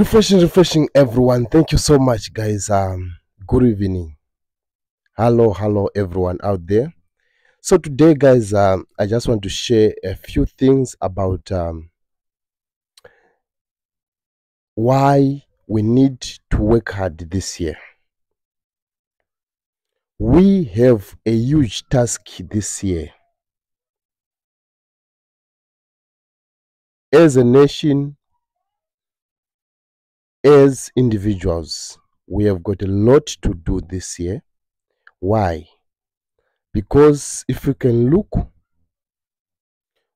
Refreshing refreshing everyone. Thank you so much guys. Um good evening. Hello hello everyone out there. So today guys um i just want to share a few things about um why we need to work hard this year. We have a huge task this year. As a nation as individuals, we have got a lot to do this year. Why? Because if you can look,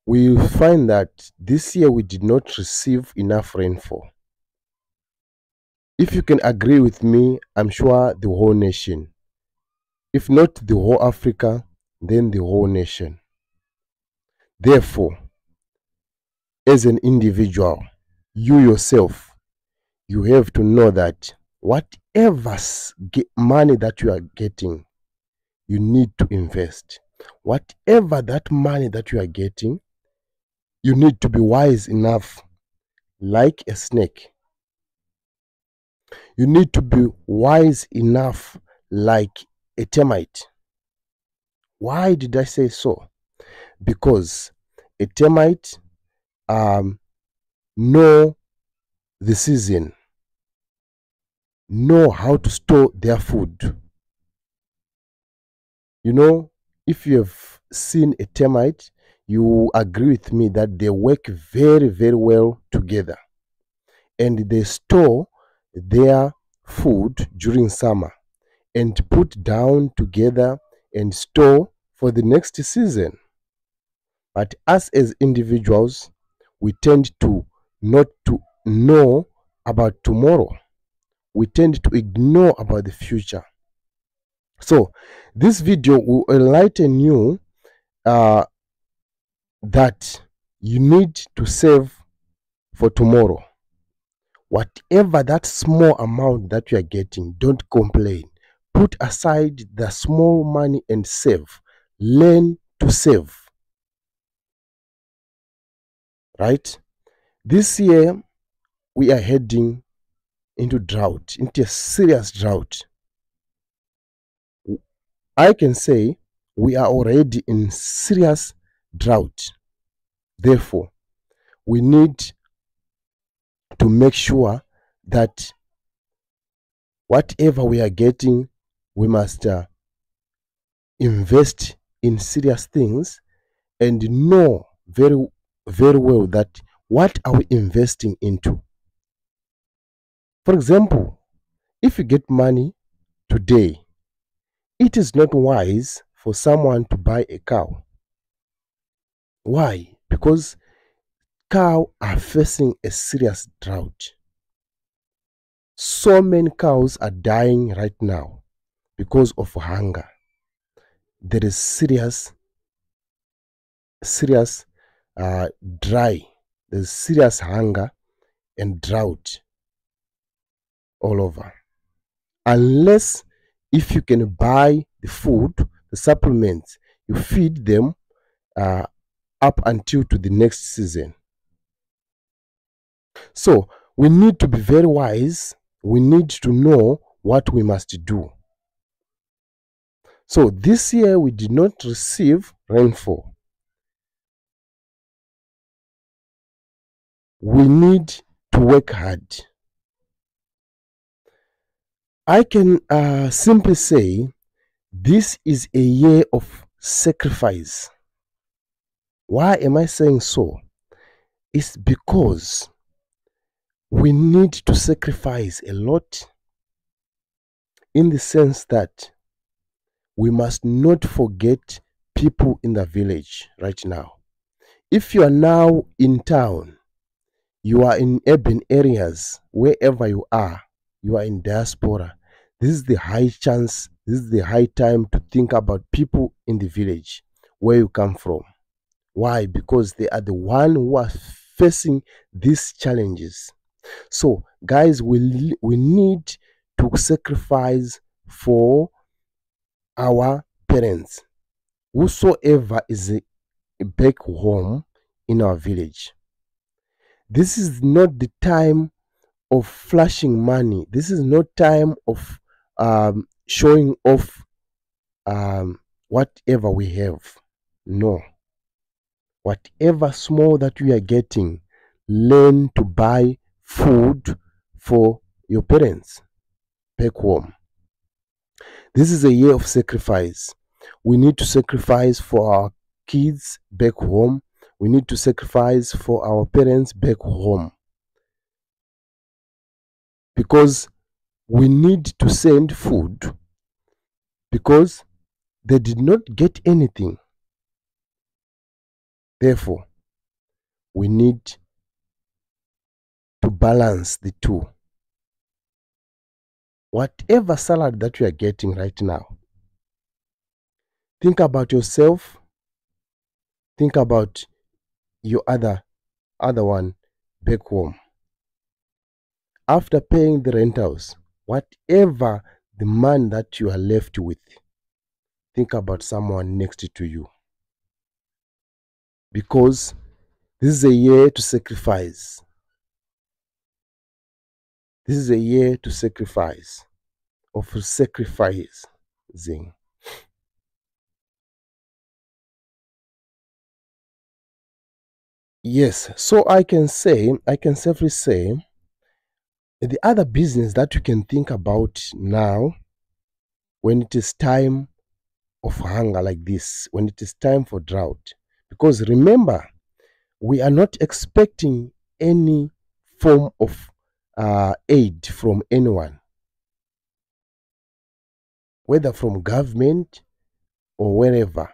we find that this year we did not receive enough rainfall. If you can agree with me, I'm sure the whole nation, if not the whole Africa, then the whole nation. Therefore, as an individual, you yourself, you have to know that whatever money that you are getting, you need to invest. Whatever that money that you are getting, you need to be wise enough, like a snake. You need to be wise enough, like a termite. Why did I say so? Because a termite um, know the season know how to store their food. You know, if you have seen a termite, you agree with me that they work very, very well together. And they store their food during summer and put down together and store for the next season. But us as individuals, we tend to not to know about tomorrow. We tend to ignore about the future. So this video will enlighten you uh, that you need to save for tomorrow. Whatever that small amount that you are getting, don't complain. Put aside the small money and save. Learn to save. Right? This year, we are heading into drought, into a serious drought. I can say we are already in serious drought. Therefore, we need to make sure that whatever we are getting, we must uh, invest in serious things and know very, very well that what are we investing into? For example, if you get money today, it is not wise for someone to buy a cow. Why? Because cows are facing a serious drought. So many cows are dying right now because of hunger. There is serious, serious uh, dry. There's serious hunger and drought all over. Unless if you can buy the food, the supplements, you feed them uh, up until to the next season. So we need to be very wise. We need to know what we must do. So this year we did not receive rainfall. We need to work hard. I can uh, simply say this is a year of sacrifice. Why am I saying so? It's because we need to sacrifice a lot in the sense that we must not forget people in the village right now. If you are now in town, you are in urban areas, wherever you are, you are in diaspora, this is the high chance, this is the high time to think about people in the village where you come from. Why? Because they are the one who are facing these challenges. So, guys, we we need to sacrifice for our parents, whosoever is back home in our village. This is not the time of flashing money. This is no time of um, showing off um, whatever we have. No. Whatever small that we are getting, learn to buy food for your parents back home. This is a year of sacrifice. We need to sacrifice for our kids back home. We need to sacrifice for our parents back home. Because we need to send food because they did not get anything. Therefore, we need to balance the two. Whatever salary that you are getting right now, think about yourself, think about your other other one back home. After paying the rentals, whatever the man that you are left with, think about someone next to you. Because this is a year to sacrifice. This is a year to sacrifice, of sacrificing. Yes, so I can say, I can safely say, the other business that you can think about now, when it is time of hunger like this, when it is time for drought, because remember, we are not expecting any form of uh, aid from anyone, whether from government or wherever.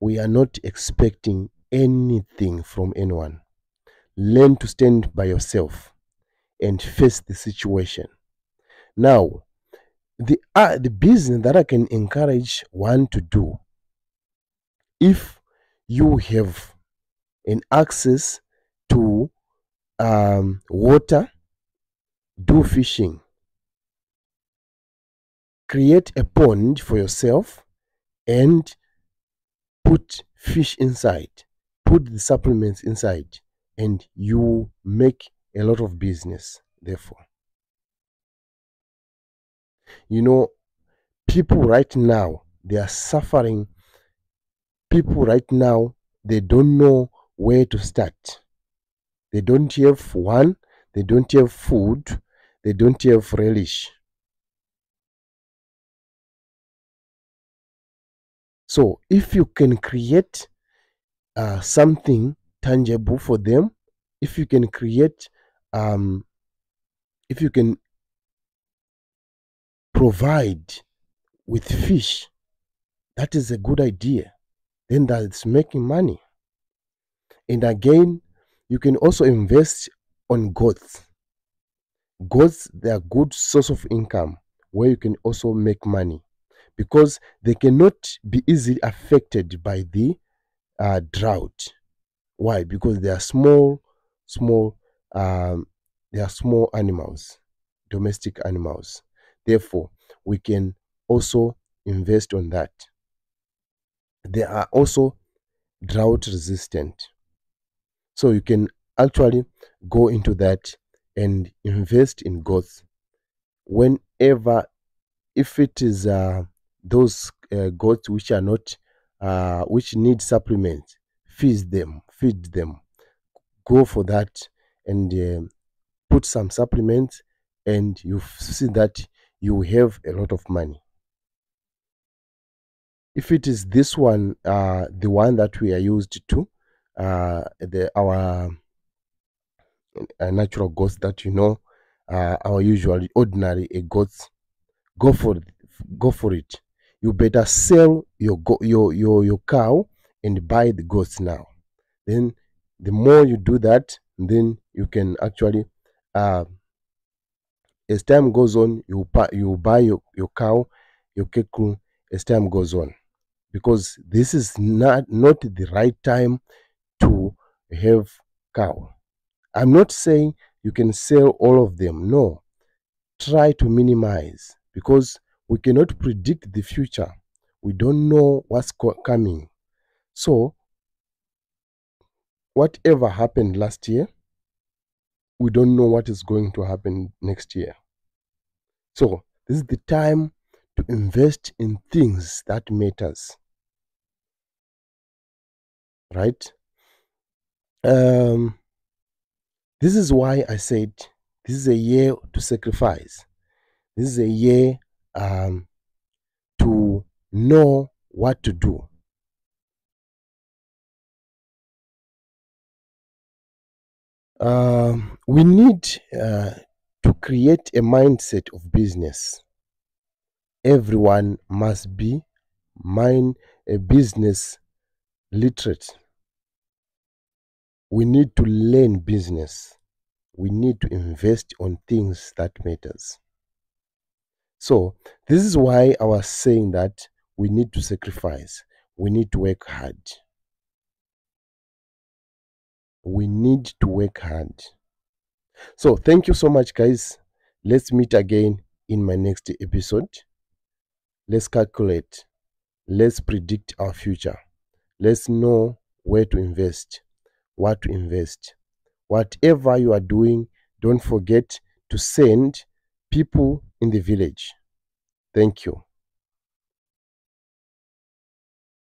We are not expecting anything from anyone. Learn to stand by yourself and face the situation. Now, the uh, the business that I can encourage one to do, if you have an access to um, water do fishing. Create a pond for yourself and put fish inside. Put the supplements inside, and you make a lot of business. Therefore, you know, people right now they are suffering. People right now they don't know where to start. They don't have one, they don't have food, they don't have relish. So, if you can create uh, something tangible for them, if you can create, um, if you can provide with fish, that is a good idea. Then that's making money. And again, you can also invest on goats. Goats, they are good source of income where you can also make money because they cannot be easily affected by the uh, drought. Why? Because they are small, small, um, they are small animals, domestic animals. Therefore, we can also invest on that. They are also drought resistant. So you can actually go into that and invest in goats whenever if it is uh, those uh, goats which are not uh, which need supplements feed them feed them go for that and uh, put some supplements and you see that you have a lot of money. If it is this one uh, the one that we are used to uh, the our uh, natural goats that you know uh, our usually ordinary uh, goats go for go for it. You better sell your go- your your your cow and buy the goats now. Then the more you do that then you can actually uh, as time goes on you buy you buy your, your cow your keku as time goes on. Because this is not not the right time to have cow. I'm not saying you can sell all of them. No. Try to minimize. Because we cannot predict the future. We don't know what's co- coming. So whatever happened last year we don't know what is going to happen next year. So this is the time to invest in things that matters. Right? Um this is why i said this is a year to sacrifice. This is a year um to know what to do um, we need uh, to create a mindset of business. Everyone must be mind a business literate. We need to learn business. We need to invest on things that matters. So this is why i was saying that we need to sacrifice. We need to work hard we need to work hard. So thank you so much guys. Let's meet again in my next episode. Let's calculate. Let's predict our future. Let's know where to invest what to invest. Whatever you are doing don't forget to send people in the village. Thank you